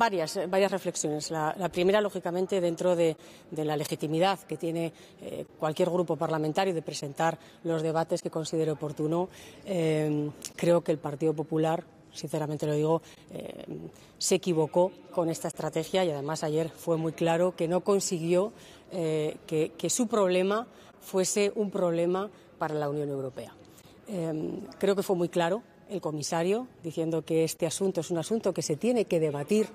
varias, varias reflexiones. La, primera, lógicamente, dentro de, la legitimidad que tiene eh, cualquier grupo parlamentario de presentar los debates que considere oportuno, eh, creo que el Partido Popular sinceramente lo digo, eh, se equivocó con esta estrategia y además ayer fue muy claro que no consiguió que, su problema fuese un problema para la Unión Europea. creo que fue muy claro el comisario diciendo que este asunto es un asunto que se tiene que debatir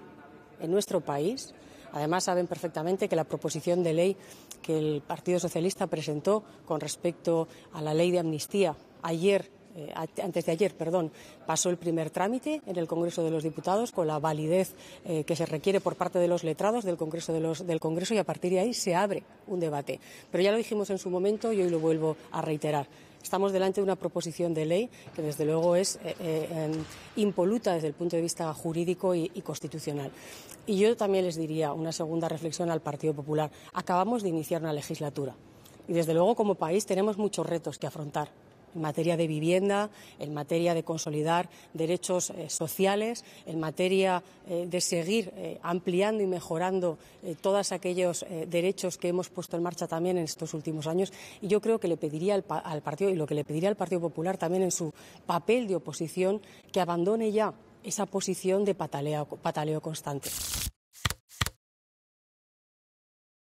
en nuestro país. Además, saben perfectamente que la proposición de ley que el Partido Socialista presentó con respecto a la ley de amnistía ayer eh, antes de ayer, perdón, pasó el primer trámite en el Congreso de los Diputados con la validez eh, que se requiere por parte de los letrados del Congreso, del Congreso y a partir de ahí se abre un debate. Pero ya lo dijimos en su momento y hoy lo vuelvo a reiterar. Estamos delante de una proposición de ley que, desde luego, es eh, em, impoluta desde el punto de vista jurídico y, y, constitucional. Y yo también les diría una segunda reflexión al Partido Popular. Acabamos de iniciar una legislatura y, desde luego, como país tenemos muchos retos que afrontar en materia de vivienda, en materia de consolidar derechos eh, sociales, en materia eh, de seguir eh, ampliando y mejorando todos aquellos derechos que hemos puesto en marcha también en estos últimos años. Y yo creo que le pediría al, Partido, y lo que le pediría al Partido Popular también en su papel de oposición, que abandone ya esa posición de pataleo constante.